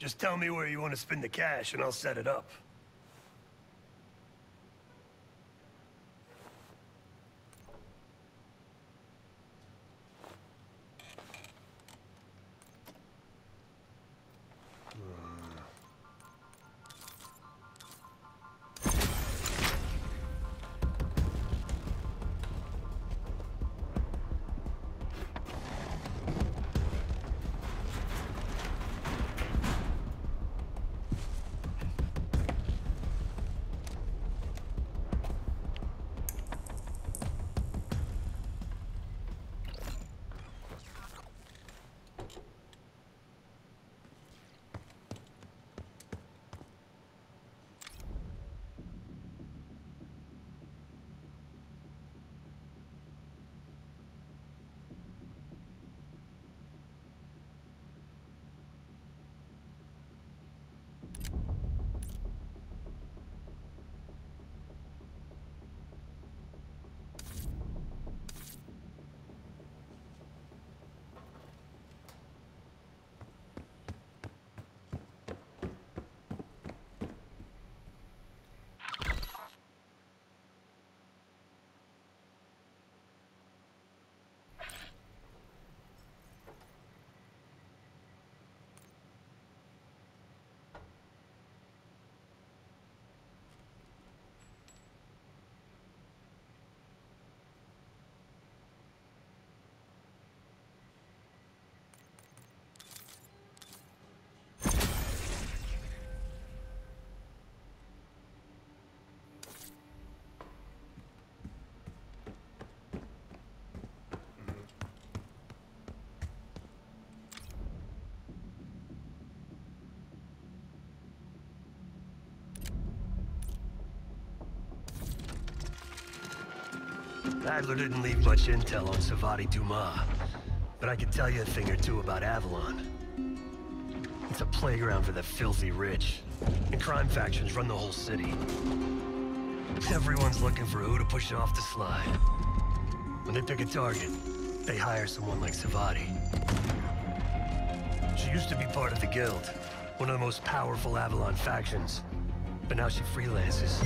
Just tell me where you want to spend the cash and I'll set it up. Adler didn't leave much intel on Sevati Dumas, but I can tell you a thing or two about Avalon. It's a playground for the filthy rich, and crime factions run the whole city. Everyone's looking for who to push off the slide. When they pick a target, they hire someone like Sevati. She used to be part of the Guild, one of the most powerful Avalon factions, but now she freelances.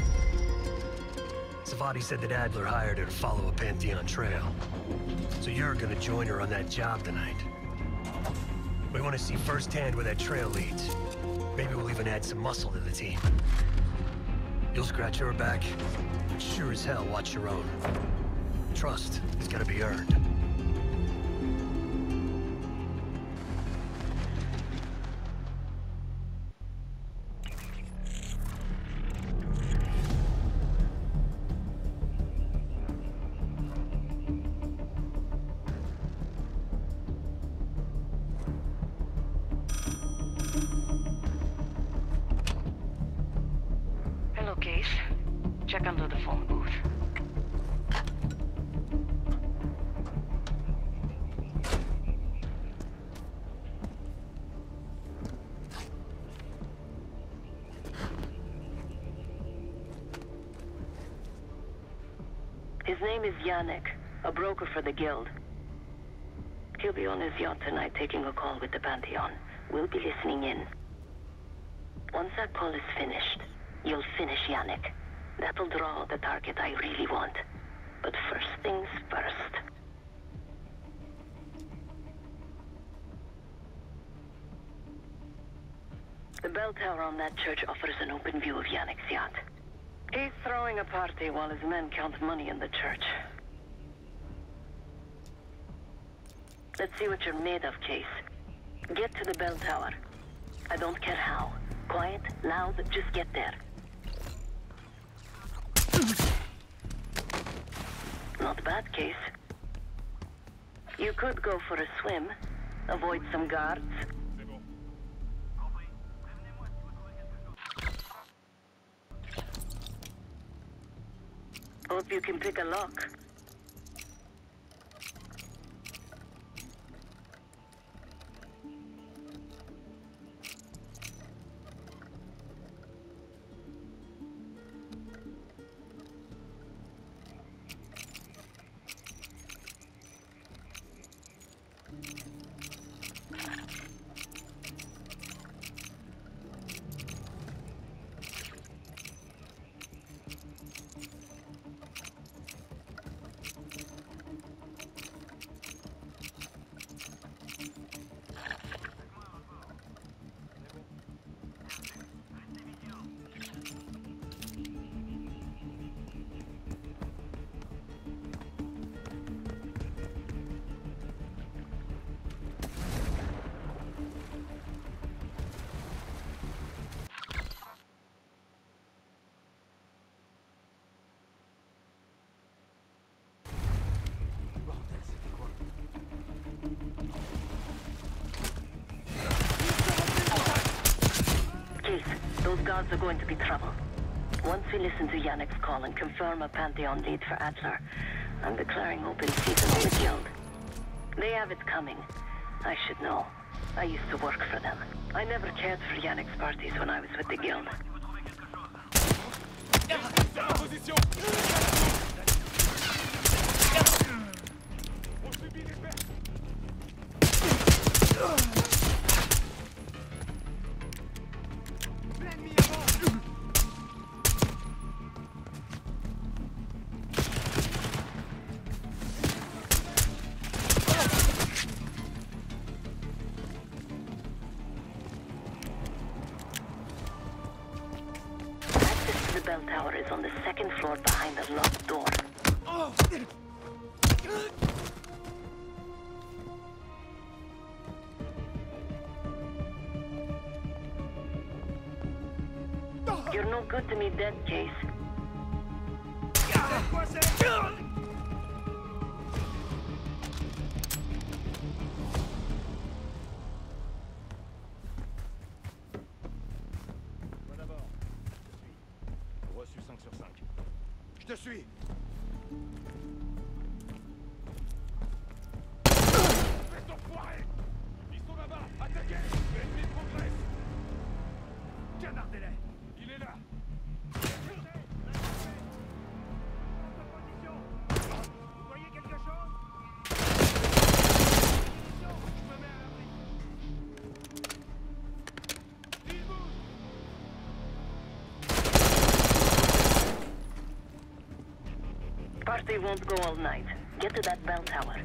Sevati said that Adler hired her to follow a Pantheon trail. So you're gonna join her on that job tonight. We want to see firsthand where that trail leads. Maybe we'll even add some muscle to the team. You'll scratch her back, but sure as hell watch your own. Trust is gotta be earned. A broker for the Guild. He'll be on his yacht tonight taking a call with the Pantheon. We'll be listening in. Once that call is finished, you'll finish Yannick. That'll draw the target I really want. But first things first. The bell tower on that church offers an open view of Yannick's yacht. He's throwing a party while his men count money in the church. Let's see what you're made of, Case. Get to the bell tower. I don't care how. Quiet, loud, just get there. Not bad, Case. You could go for a swim, avoid some guards. Hope you can pick a lock. Guards are going to be trouble. Once we listen to Yannick's call and confirm a Pantheon lead for Adler, I'm declaring open season on the Guild. They have it coming. I should know. I used to work for them. I never cared for Yannick's parties when I was with the Guild. Tower is on the second floor behind the locked door. Oh. You're no good to me dead, Case. Won't go all night. Get to that bell tower.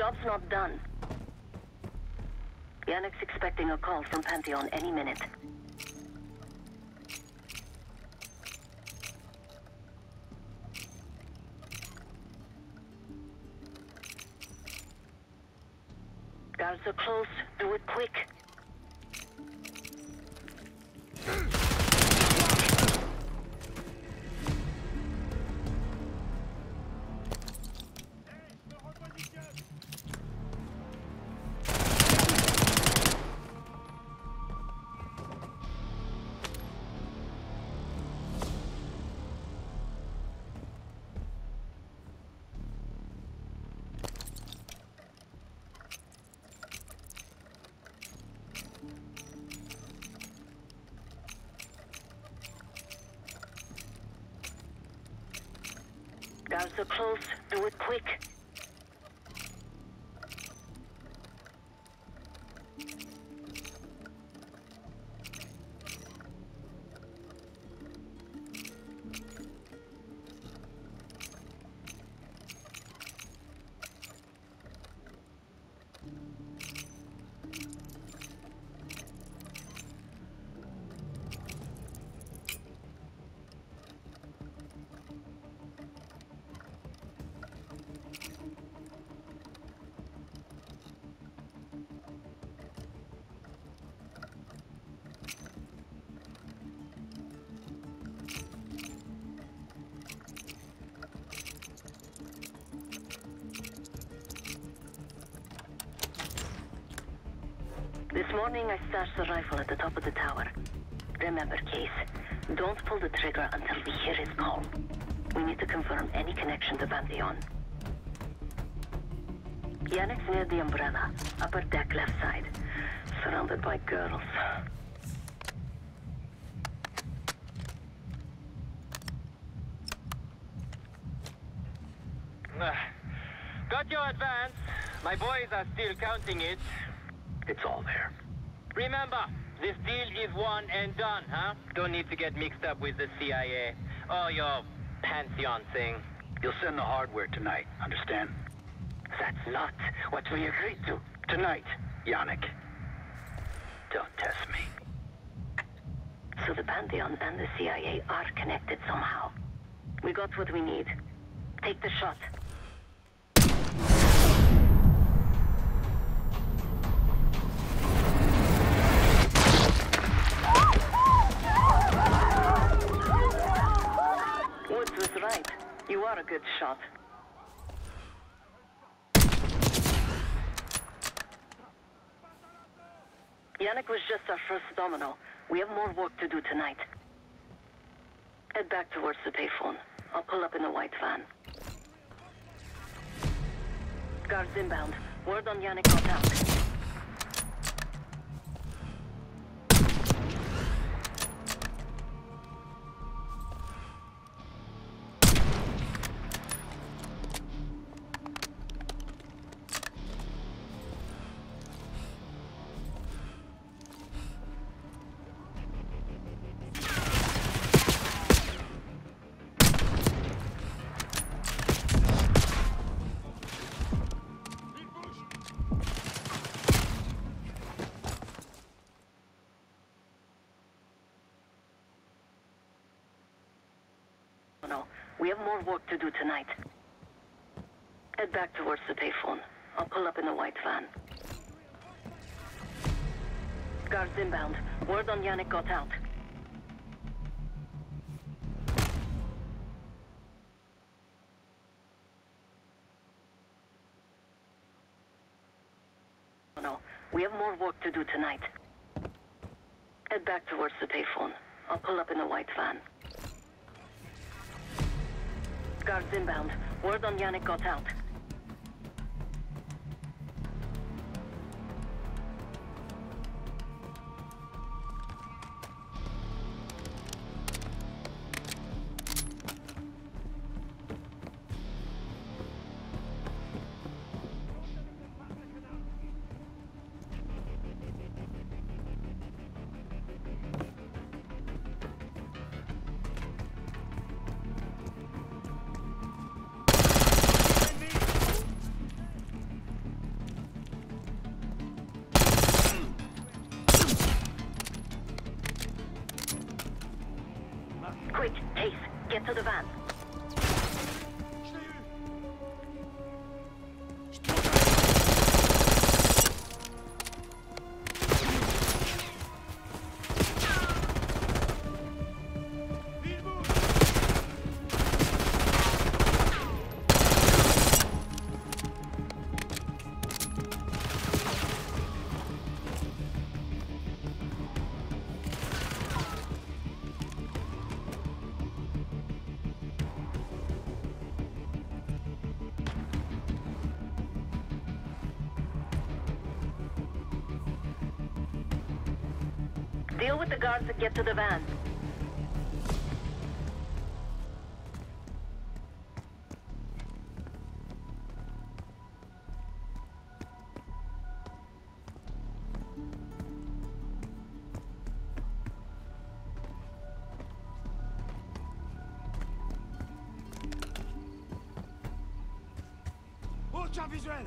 Job's not done. Yannick's expecting a call from Pantheon any minute. Are close. Do it quick. morning, I stashed the rifle at the top of the tower. Remember, Case, don't pull the trigger until we hear his call. We need to confirm any connection to Pantheon. Yannick's near the umbrella, upper deck left side, surrounded by girls. Got your advance. My boys are still counting it. Deal one and done, huh? Don't need to get mixed up with the CIA or oh, your Pantheon thing. You'll send the hardware tonight, understand? That's not what we agreed to. Tonight, Yannick. Don't test me. So the Pantheon and the CIA are connected somehow. We got what we need. Take the shot. Right. You are a good shot. Yannick was just our first domino. We have more work to do tonight. Head back towards the payphone. I'll pull up in the white van. Guards inbound. Word on Yannick got more work to do tonight. Head back towards the payphone. I'll pull up in the white van. Guards inbound. Word on Yannick got out. No, we have more work to do tonight. Head back towards the payphone. I'll pull up in the white van. Guards inbound. Word on Yannick got out. Deal with the guards and get to the van. Aucun visuel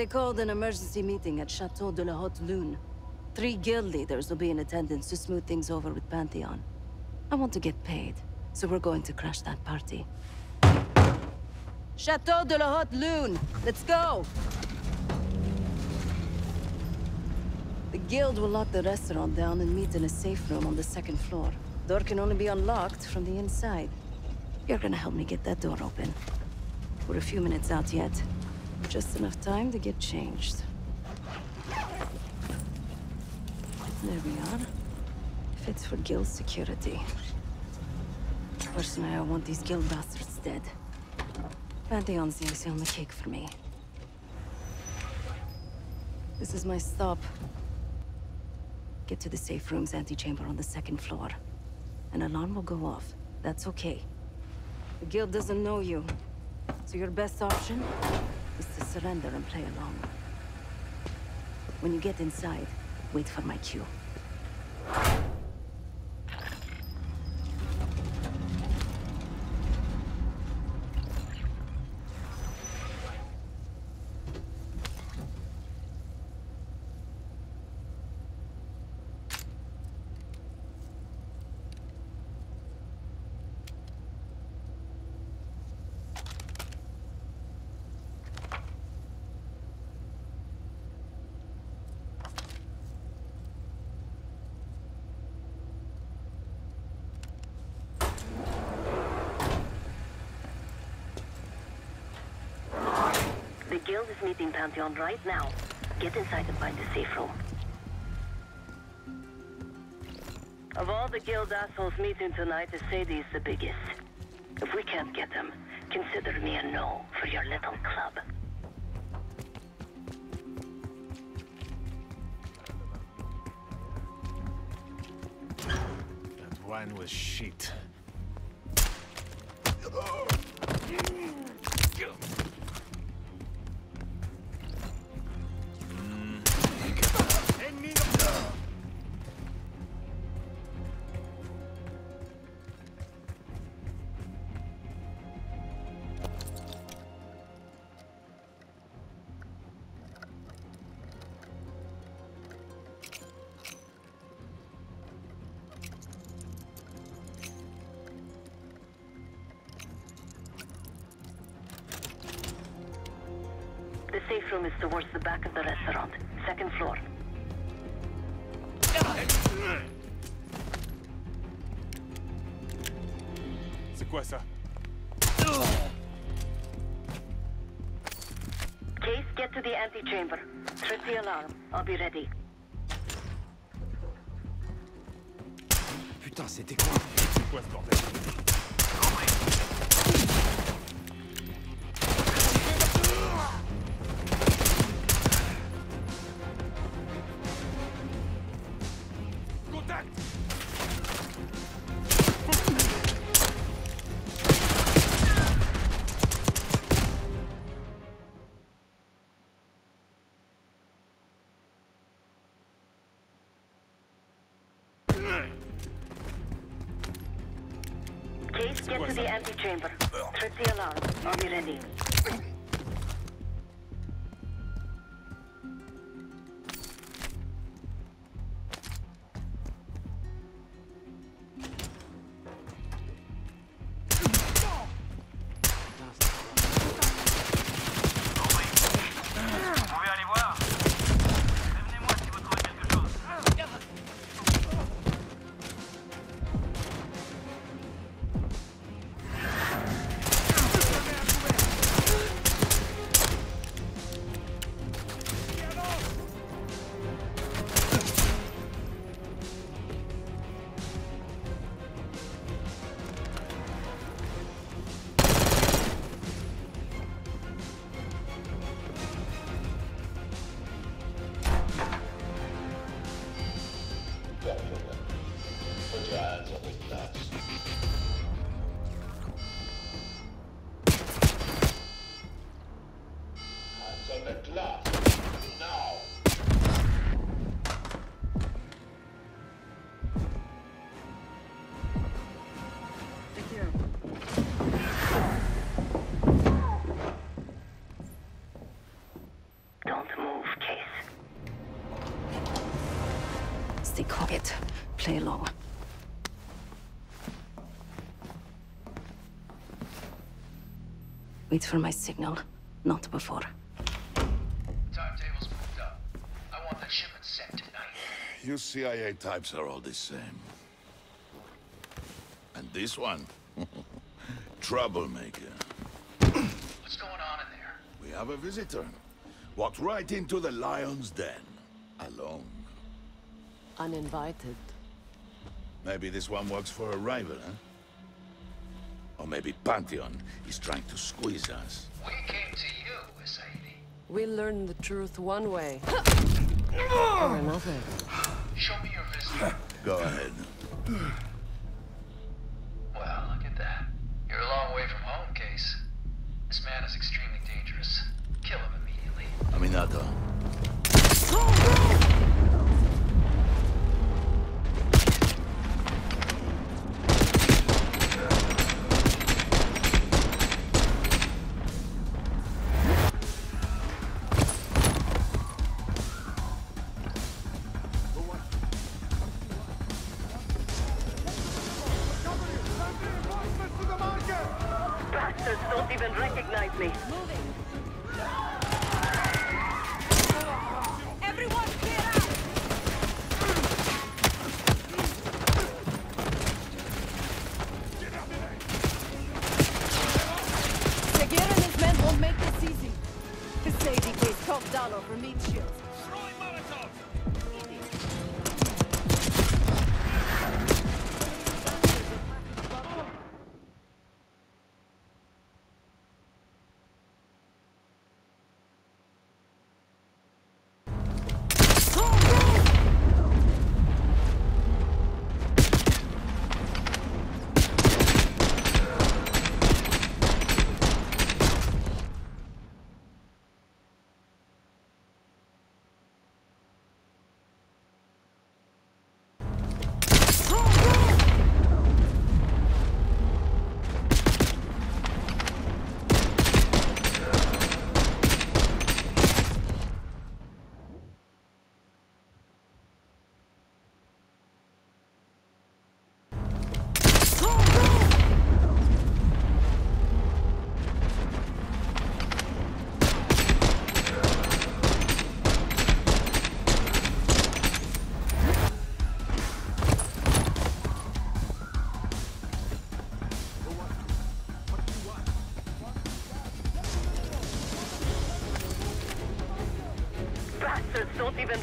They called an emergency meeting at Chateau de la Haute Lune. Three guild leaders will be in attendance to smooth things over with Pantheon. I want to get paid, so we're going to crash that party. Chateau de la Haute Lune! Let's go! The guild will lock the restaurant down and meet in a safe room on the second floor. Door can only be unlocked from the inside. You're gonna help me get that door open. We're a few minutes out yet. Just enough time to get changed. There we are. Fits for guild security. Personally, I want these guild bastards dead. Pantheon's the icing on the cake for me. This is my stop. Get to the safe room's antechamber on the second floor. An alarm will go off. That's okay. The guild doesn't know you. So your best option is to surrender and play along. When you get inside, wait for my cue. The guild is meeting Pantheon right now. Get inside and find a safe room. Of all the guild assholes meeting tonight, the Sadie's the biggest. If we can't get them, consider me a no for your little club. That wine was shit. room is towards the back of the restaurant, second floor. C'est quoi ça Case, get to the antechamber. Trip the alarm. I'll be ready. Putain, c'était quoi C'est quoi ce bordel oh Get to the antechamber. Trip the alarm. I'll be ready. Play along. Wait for my signal, not before. Timetable's moved up. I want that shipment sent tonight. You CIA types are all the same. And this one? Troublemaker. What's going on in there? We have a visitor. Walked right into the lion's den. Alone. Uninvited. Maybe this one works for a rival, huh? Or maybe Pantheon is trying to squeeze us. We came to you, Saidi. We learn the truth one way. or another. Show me your visitor. Go ahead.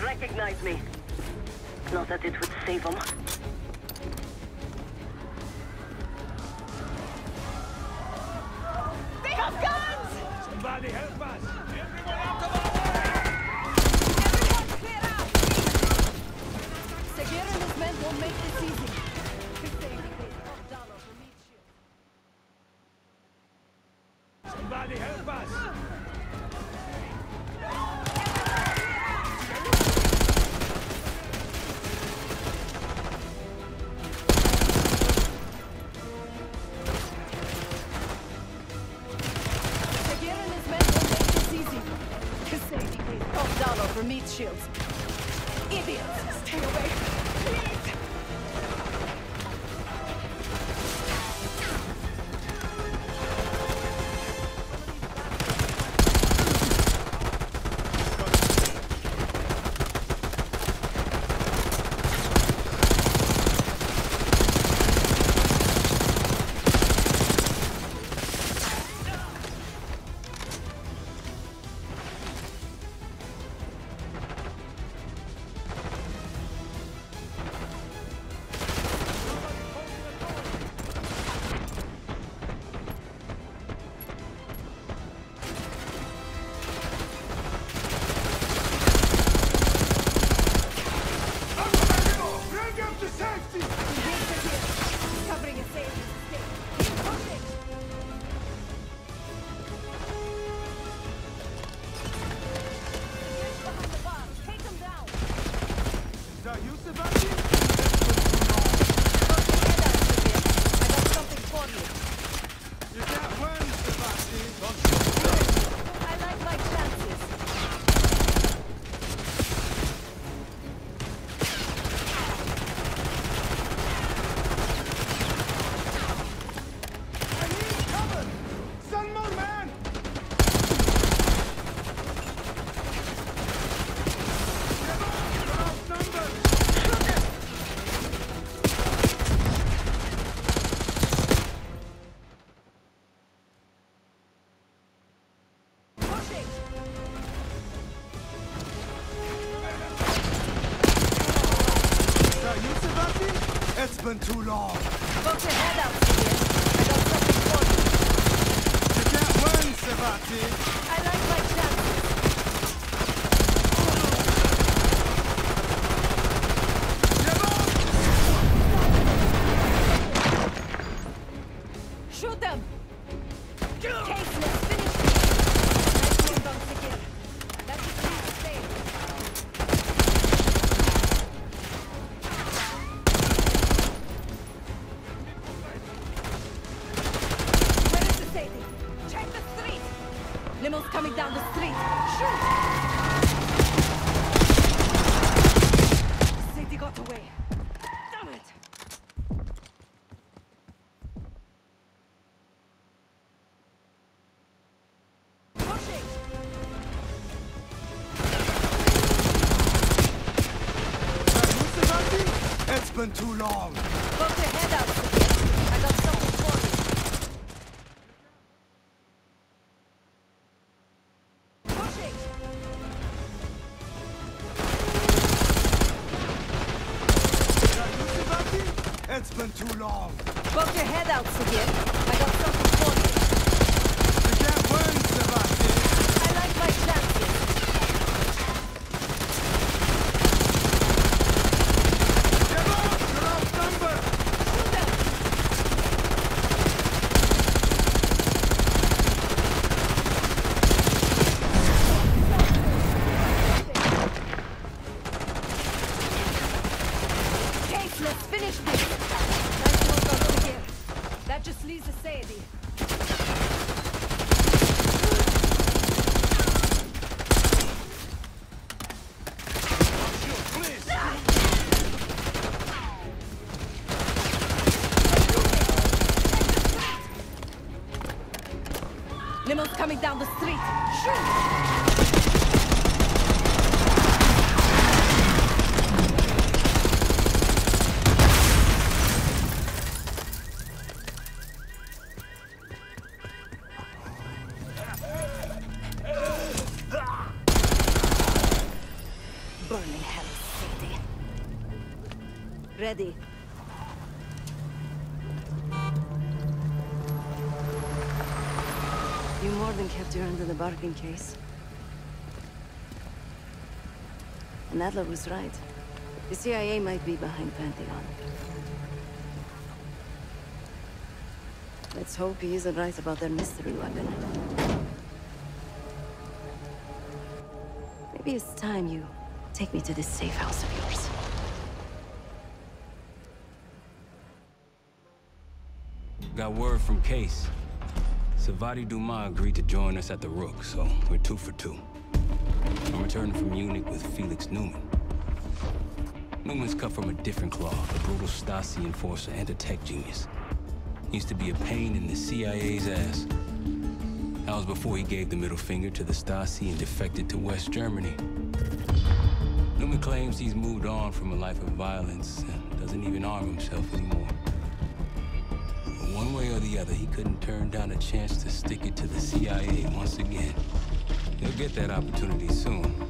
Recognize me. Not that it would save them. Meat shields. Idiots! Stay away! Been too long. Poke your head out, Sidious. I got something for you. You can't win, Sevati. Been too long. Poke your head out, Sikir. I got something for you. Pushing! Sevati? It's been too long. Poke your head out, Sigir. I got something for you. You can't win, Sevati. I like my chances. Get off! You're outnumbered! Shoot them! Case, let's finish this. Nice work on Sigir. Just leaves. Limo's coming down the street. Shoot! Bargain case. And Adler was right. The CIA might be behind Pantheon. Let's hope he isn't right about their mystery weapon. Maybe it's time you take me to this safe house of yours. Got word from Case. Sevati Dumas agreed to join us at the Rook, so we're two for two. I'm returning from Munich with Felix Neumann. Neumann's cut from a different cloth, a brutal Stasi enforcer and a tech genius. Used to be a pain in the CIA's ass. That was before he gave the middle finger to the Stasi and defected to West Germany. Neumann claims he's moved on from a life of violence and doesn't even arm himself anymore. One way or the other, he couldn't turn down a chance to stick it to the CIA once again. He'll get that opportunity soon.